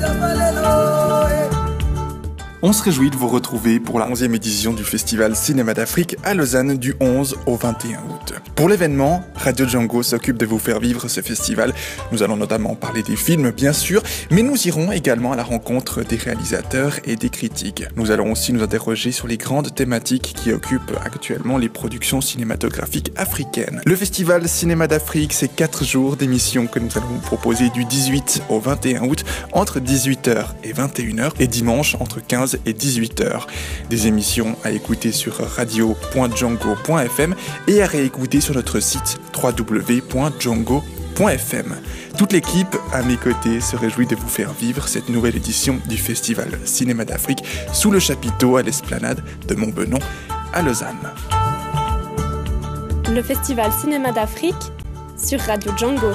jafalelo On se réjouit de vous retrouver pour la 11e édition du Festival Cinéma d'Afrique à Lausanne du 11 au 21 août. Pour l'événement, Radio Django s'occupe de vous faire vivre ce festival. Nous allons notamment parler des films, bien sûr, mais nous irons également à la rencontre des réalisateurs et des critiques. Nous allons aussi nous interroger sur les grandes thématiques qui occupent actuellement les productions cinématographiques africaines. Le Festival Cinéma d'Afrique, c'est 4 jours d'émissions que nous allons vous proposer du 18 au 21 août entre 18h et 21h et dimanche entre 15 et 18h. Des émissions à écouter sur radio.django.fm et à réécouter sur notre site www.django.fm. Toute l'équipe à mes côtés se réjouit de vous faire vivre cette nouvelle édition du Festival Cinéma d'Afrique sous le chapiteau à l'esplanade de Montbenon à Lausanne. Le Festival Cinéma d'Afrique sur Radio Django.